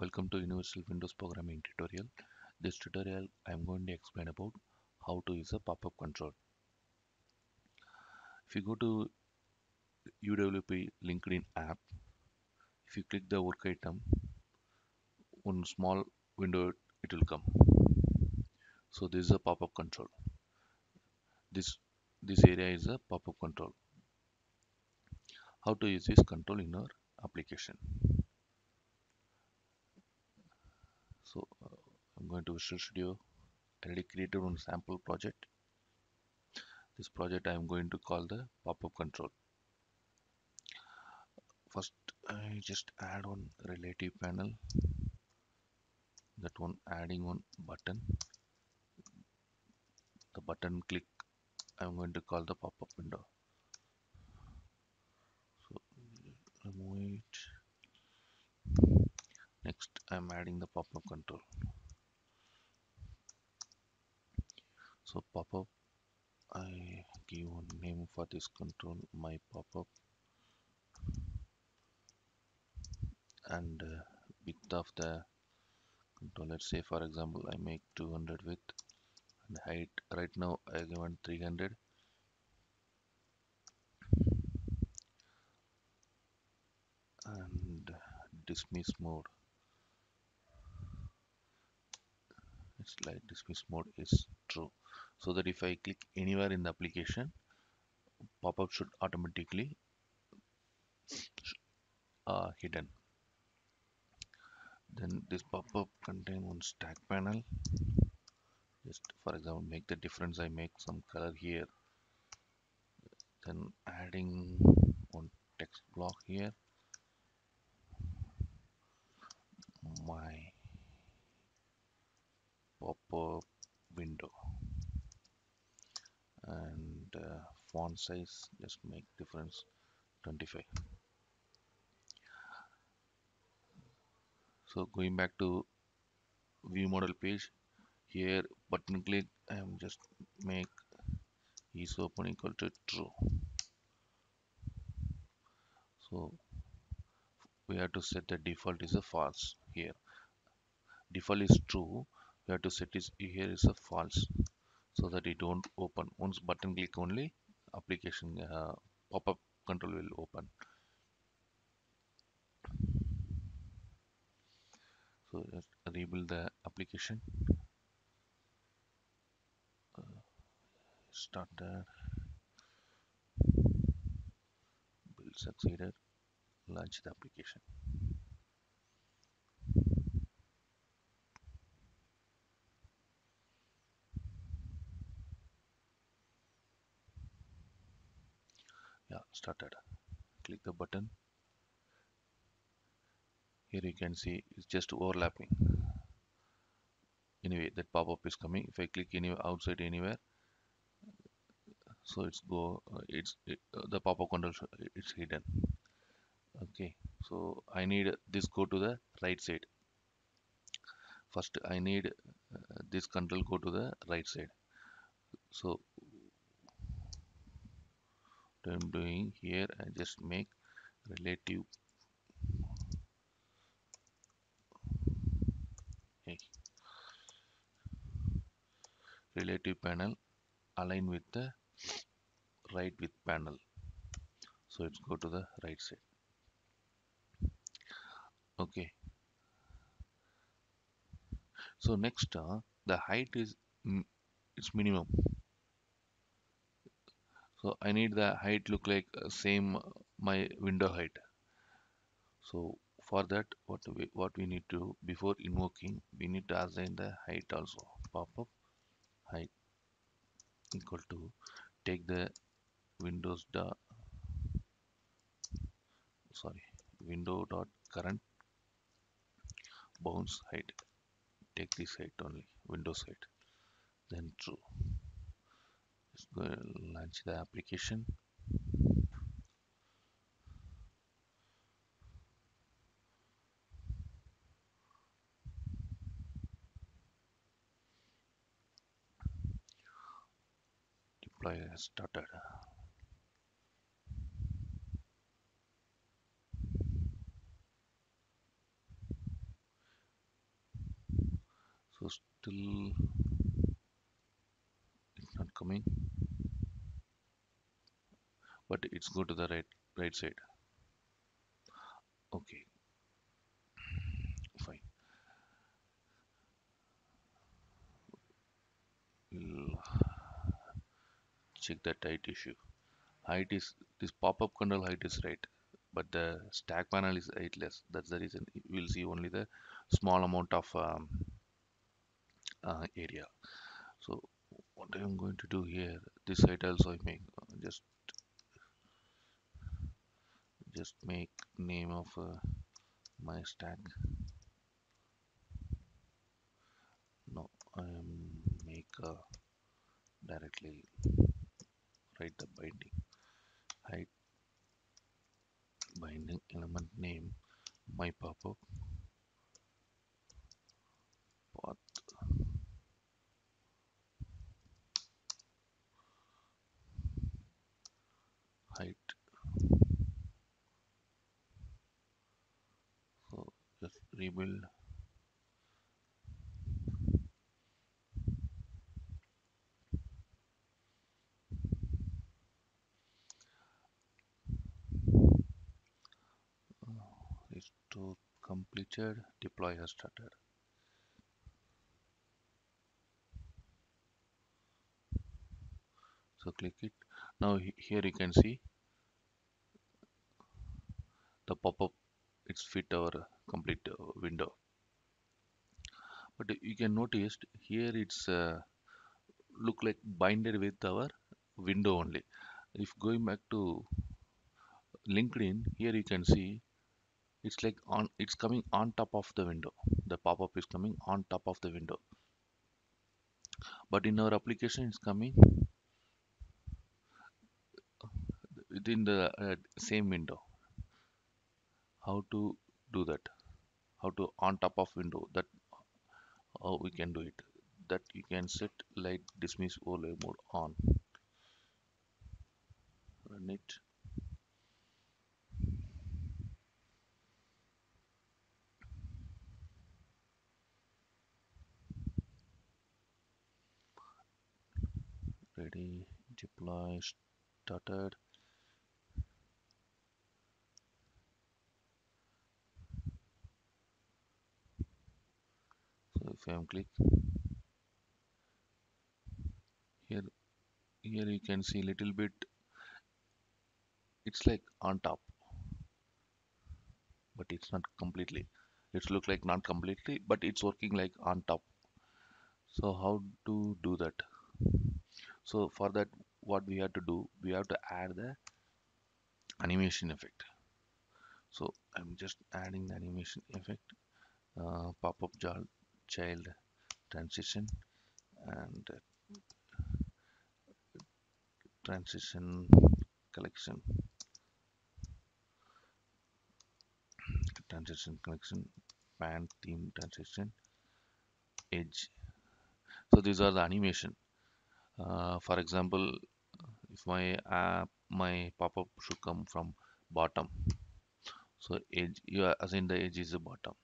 Welcome to Universal Windows Programming tutorial. This tutorial I am going to explain about how to use a pop-up control. If you go to UWP LinkedIn app, if you click the work item, one small window it will come. So this is a pop-up control. This this area is a pop-up control. How to use this control in our application. So uh, I'm going to Visual Studio I already created one sample project. This project I am going to call the pop-up control. First I just add one relative panel. That one adding one button. The button click I'm going to call the pop-up window so remove it next I'm adding the pop-up control. So pop-up I give one name for this control my pop-up. And uh, width of the control let's say for example I make 200 width. And height right now I given 300 and dismiss mode it's like dismiss mode is true. So that if I click anywhere in the application pop-up should automatically uh, hidden. Then this pop-up contain one stack panel. Just for example make the difference. I make some color here. Then adding one text block here. My pop-up window. And uh, font size just make difference 25 so going back to view model page here button click I am just make is open equal to true. So we have to set the default is a false here. Default is true we have to set is here is a false so that it don't open. Once button click only application uh, pop-up control will open. So rebuild the application. Uh, start there build succeeded. Launch the application yeah started. Click the button. Here you can see it's just overlapping. Anyway that pop-up is coming. If I click anywhere outside anywhere so it's go uh, it's it, uh, the pop-up control it's hidden. Okay so I need this go to the right side. First I need uh, this control go to the right side. So I'm doing here I just make relative. Relative panel align with the right with panel. So it's go to the right side. Okay. So next uh, the height is it's minimum so I need the height look like uh, same uh, my window height. So for that what we what we need to before invoking we need to assign the height also. Pop-up height equal to take the windows dot sorry window dot current bounds height. Take this height only windows height. Then true let's go launch the application. Deploy started So still it's not coming it's go to the right right side. Okay. Fine. We'll check that height issue. Height is this pop-up control height is right but the stack panel is heightless. That's the reason. We'll see only the small amount of um, uh, area. So what I'm going to do here this height also I make uh, just just make name of uh, my stack. No I am make uh, directly write the binding. Height binding element name my pop-up. Path height so just rebuild restore completed deploy has started. So click it. Now here you can see the pop-up it's fit our complete uh, window. But you can notice here it's uh, look like binded with our window only. If going back to linkedin here you can see it's like on it's coming on top of the window. The pop-up is coming on top of the window. But in our application it's coming within the uh, same window. How to do that how to on top of window that how we can do it. That you can set light dismiss overlay mode on. Run it. Ready. Deploy. Started so if I am click here here you can see a little bit it's like on top but it's not completely it's look like not completely but it's working like on top. So how to do that? So for that what we have to do we have to add the animation effect. So I'm just adding the animation effect uh, pop-up child child transition and uh, transition collection. Transition collection pane theme transition edge. So these are the animation. Uh, for example if my app my pop-up should come from bottom. So edge you are assign the edge is the bottom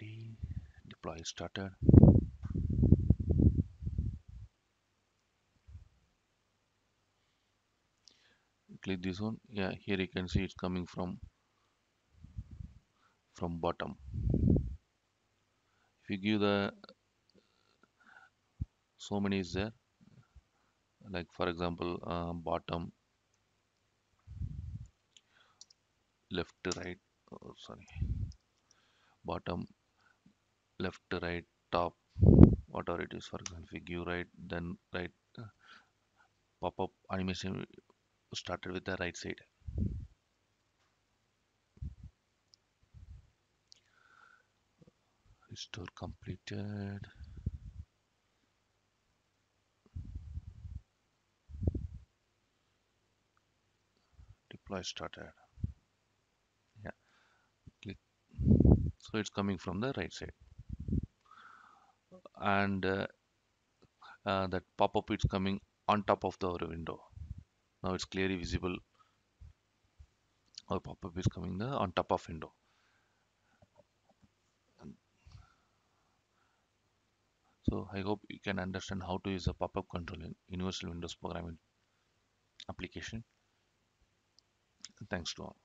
ready deploy started click this one. Yeah here you can see it's coming from from bottom. If you give the so many is there. Like for example uh, bottom left to right oh, sorry. Bottom left to right top whatever it is for example right then right uh, pop-up animation started with the right side. Restore completed. Deploy started. Yeah. Click. So it's coming from the right side and uh, uh, that pop-up is coming on top of the window. Now it's clearly visible. Our pop-up is coming the on top of window. So I hope you can understand how to use a pop-up control in Universal Windows programming application. Thanks to all